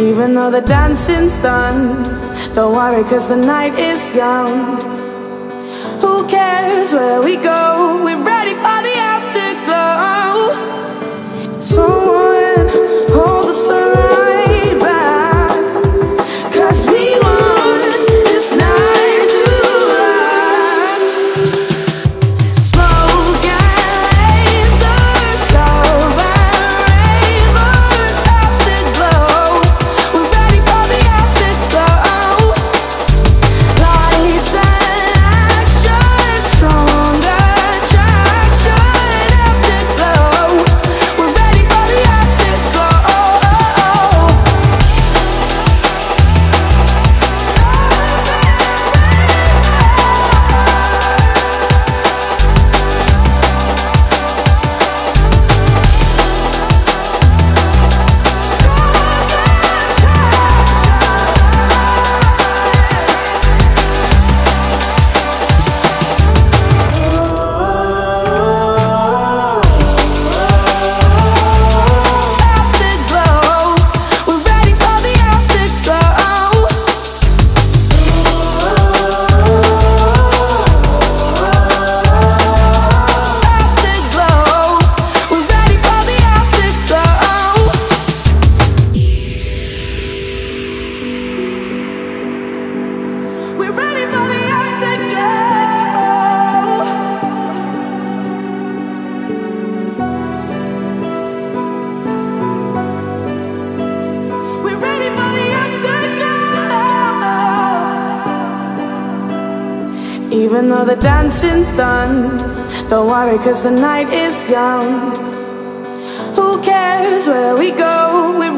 Even though the dancing's done, don't worry, cause the night is young. Who cares where we go? We're ready for the afterglow. Even though the dancing's done, don't worry, cause the night is young. Who cares where we go? We're